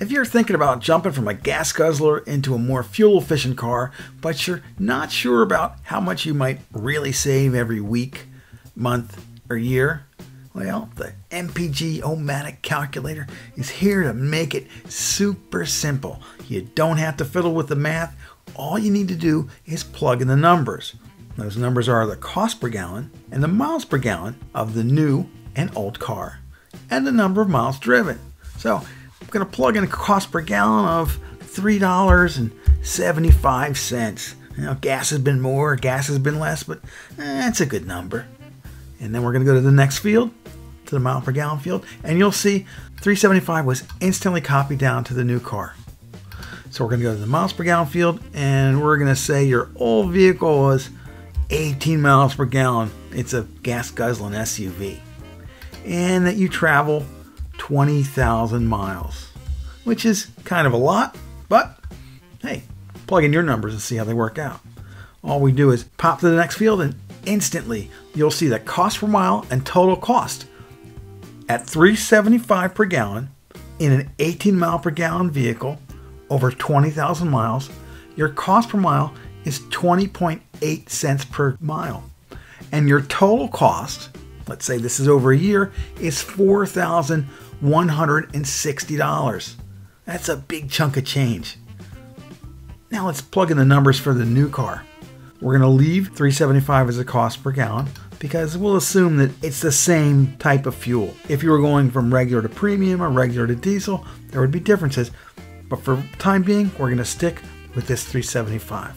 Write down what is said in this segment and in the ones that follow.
If you're thinking about jumping from a gas guzzler into a more fuel efficient car, but you're not sure about how much you might really save every week, month, or year, well, the MPGomatic calculator is here to make it super simple. You don't have to fiddle with the math. All you need to do is plug in the numbers. Those numbers are the cost per gallon and the miles per gallon of the new and old car, and the number of miles driven. So going to plug in a cost per gallon of $3.75. You know, gas has been more, gas has been less, but eh, a good number. And then we're going to go to the next field, to the mile per gallon field, and you'll see 375 was instantly copied down to the new car. So we're going to go to the miles per gallon field, and we're going to say your old vehicle was 18 miles per gallon. It's a gas guzzling SUV. And that you travel 20,000 miles, which is kind of a lot, but hey, plug in your numbers and see how they work out. All we do is pop to the next field and instantly you'll see the cost per mile and total cost at 375 per gallon in an 18 mile per gallon vehicle over 20,000 miles your cost per mile is 20.8 cents per mile and your total cost let's say this is over a year is $4,160 that's a big chunk of change now let's plug in the numbers for the new car we're going to leave 375 as a cost per gallon because we'll assume that it's the same type of fuel. If you were going from regular to premium or regular to diesel, there would be differences. But for time being, we're going to stick with this 375.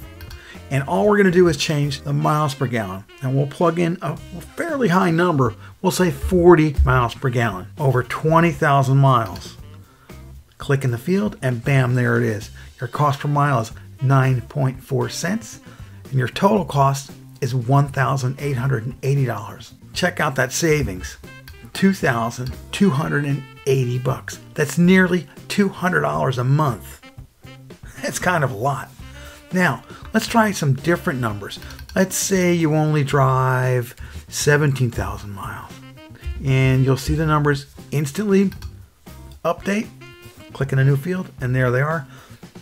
And all we're going to do is change the miles per gallon. And we'll plug in a fairly high number. We'll say 40 miles per gallon over 20,000 miles. Click in the field and bam, there it is. Your cost per mile is 9.4 cents and your total cost is $1,880. Check out that savings. 2,280 bucks. That's nearly $200 a month. That's kind of a lot. Now, let's try some different numbers. Let's say you only drive 17,000 miles. And you'll see the numbers instantly update. Click in a new field, and there they are.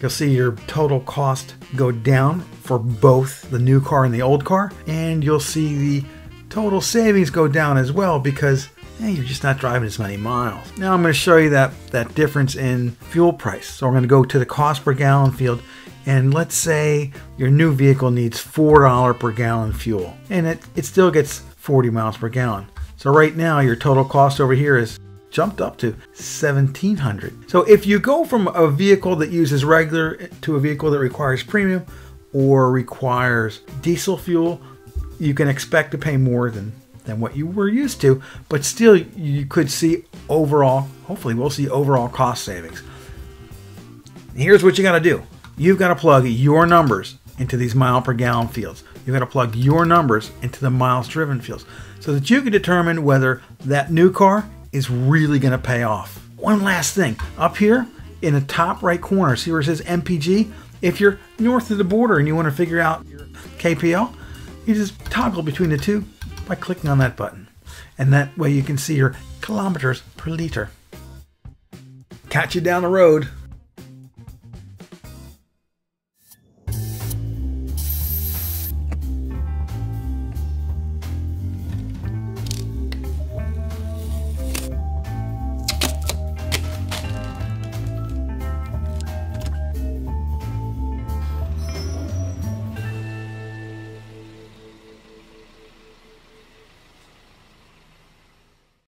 You'll see your total cost go down for both the new car and the old car, and you'll see the total savings go down as well because hey, you're just not driving as many miles. Now I'm going to show you that, that difference in fuel price. So I'm going to go to the cost per gallon field and let's say your new vehicle needs $4 per gallon fuel and it, it still gets 40 miles per gallon. So right now your total cost over here is jumped up to 1700 so if you go from a vehicle that uses regular to a vehicle that requires premium or requires diesel fuel you can expect to pay more than than what you were used to but still you could see overall hopefully we'll see overall cost savings. Here's what you got to do you've got to plug your numbers into these mile per gallon fields you've got to plug your numbers into the miles driven fields so that you can determine whether that new car is really going to pay off. One last thing up here in the top right corner, see where it says MPG? If you're north of the border and you want to figure out your KPL, you just toggle between the two by clicking on that button. And that way you can see your kilometers per liter. Catch you down the road.